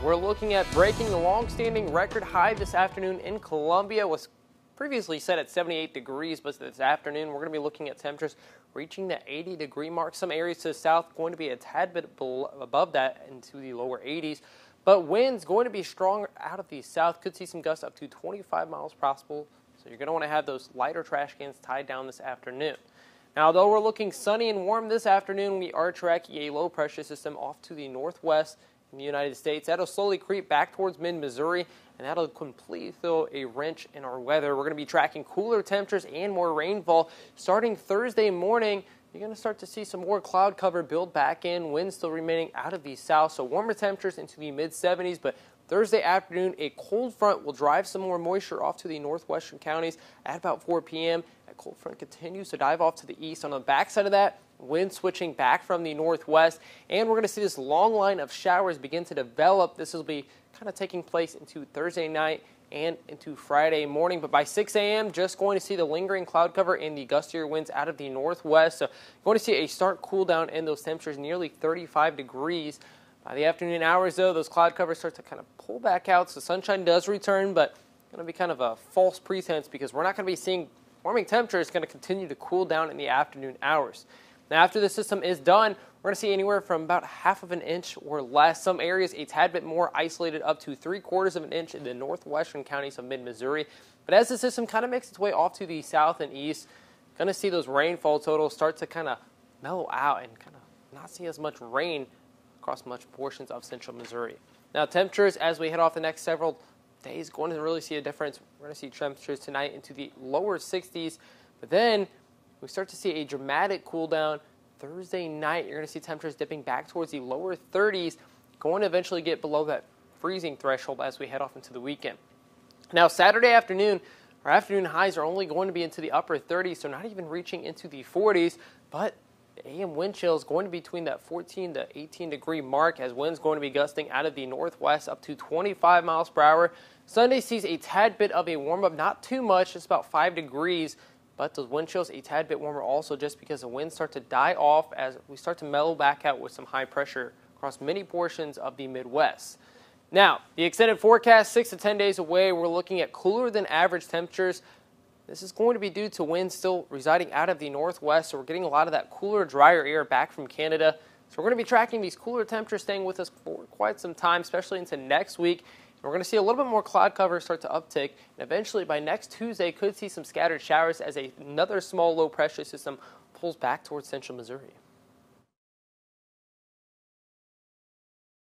We're looking at breaking the long-standing record high this afternoon in Columbia. was previously set at 78 degrees, but this afternoon we're going to be looking at temperatures reaching the 80 degree mark. Some areas to the south going to be a tad bit above that into the lower 80s. But winds going to be strong out of the south. Could see some gusts up to 25 miles possible. So you're going to want to have those lighter trash cans tied down this afternoon. Now, though we're looking sunny and warm this afternoon, we are tracking a low pressure system off to the northwest in the United States. That'll slowly creep back towards mid Missouri, and that'll completely throw a wrench in our weather. We're going to be tracking cooler temperatures and more rainfall starting Thursday morning. You're going to start to see some more cloud cover build back in, winds still remaining out of the south, so warmer temperatures into the mid 70s, but Thursday afternoon, a cold front will drive some more moisture off to the northwestern counties at about 4 p.m. That cold front continues to dive off to the east. On the backside of that, wind switching back from the northwest, and we're going to see this long line of showers begin to develop. This will be kind of taking place into Thursday night and into Friday morning. But by 6 a.m., just going to see the lingering cloud cover and the gustier winds out of the northwest. So going to see a stark cool down in those temperatures, nearly 35 degrees. By the afternoon hours, though, those cloud covers start to kind of pull back out, so sunshine does return, but going to be kind of a false pretense because we're not going to be seeing warming temperatures going to continue to cool down in the afternoon hours. Now, after the system is done, we're going to see anywhere from about half of an inch or less. Some areas a tad bit more isolated, up to three quarters of an inch in the northwestern counties of mid Missouri. But as the system kind of makes its way off to the south and east, going to see those rainfall totals start to kind of mellow out and kind of not see as much rain across much portions of central Missouri. Now, temperatures as we head off the next several days going to really see a difference. We're going to see temperatures tonight into the lower 60s, but then we start to see a dramatic cool down Thursday night. You're going to see temperatures dipping back towards the lower 30s, going to eventually get below that freezing threshold as we head off into the weekend. Now, Saturday afternoon, our afternoon highs are only going to be into the upper 30s, so not even reaching into the 40s, but AM wind chill is going to be between that 14 to 18 degree mark as winds going to be gusting out of the northwest up to 25 miles per hour. Sunday sees a tad bit of a warm up, not too much, just about 5 degrees, but those wind chills a tad bit warmer also just because the winds start to die off as we start to mellow back out with some high pressure across many portions of the Midwest. Now, the extended forecast, 6 to 10 days away, we're looking at cooler than average temperatures. This is going to be due to winds still residing out of the northwest, so we're getting a lot of that cooler, drier air back from Canada. So we're going to be tracking these cooler temperatures staying with us for quite some time, especially into next week. We're going to see a little bit more cloud cover start to uptick, and eventually by next Tuesday could see some scattered showers as another small low pressure system pulls back towards central Missouri.